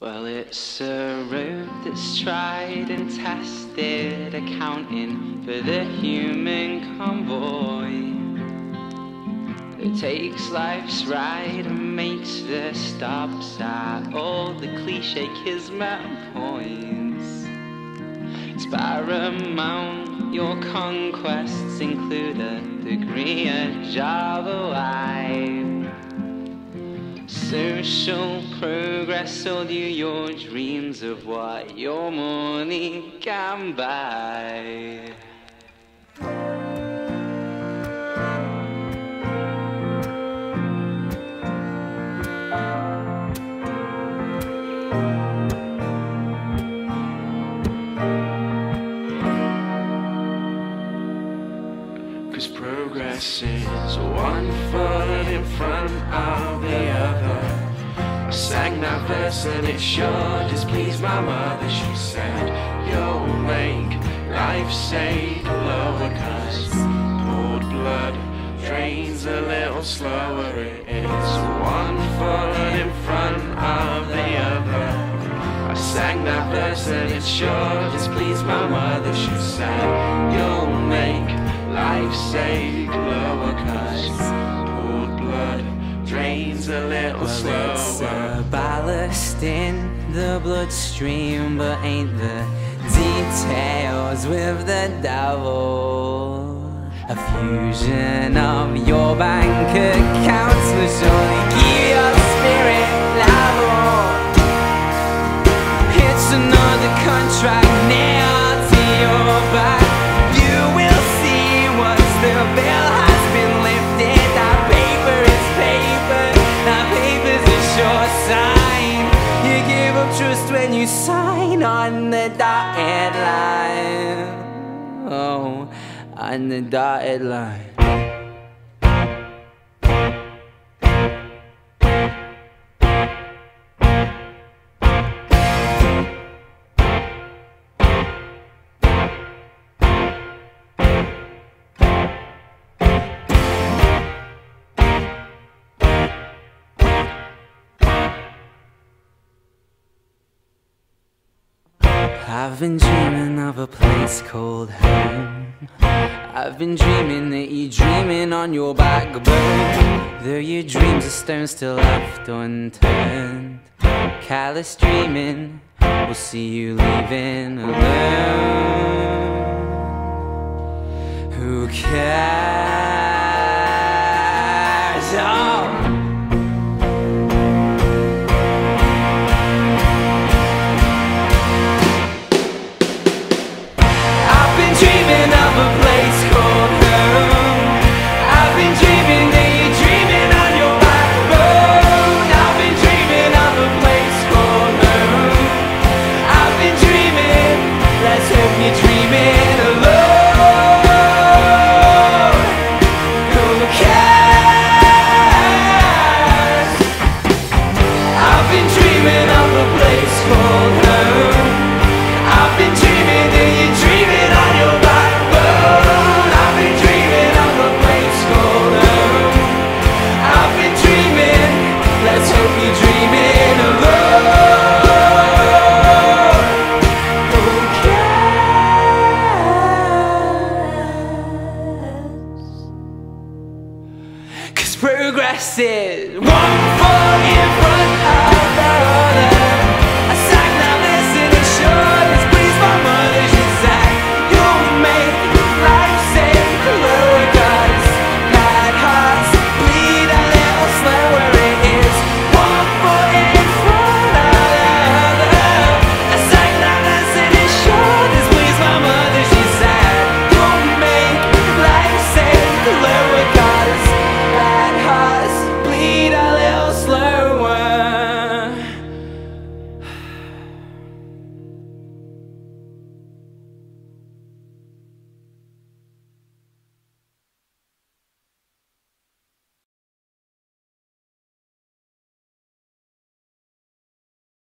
Well, it's a road that's tried and tested, accounting for the human convoy It takes life's ride and makes the stops at all the cliche kismet points. It's paramount, your conquests include a degree of Java life. Social progress sold you your dreams of what your money can buy. Cause progress is one foot in front of the other. I sang that verse and it sure displeased my mother. She said, You'll make life sake lower cause poured blood drains a little slower. It's one foot in front of the other. I sang that verse and it sure displeased my mother. She said, You'll make life sake lower cause poured blood drains a little Well, it's a ballast in the bloodstream, but ain't the details with the devil. A fusion of your bank accounts will surely sign on the dotted line. Oh, on the dotted line. I've been dreaming of a place called home. I've been dreaming that you're dreaming on your backbone. Though your dreams are stones still left unturned. Callous dreaming, we'll see you leaving alone. regresses. One foot in front of the other.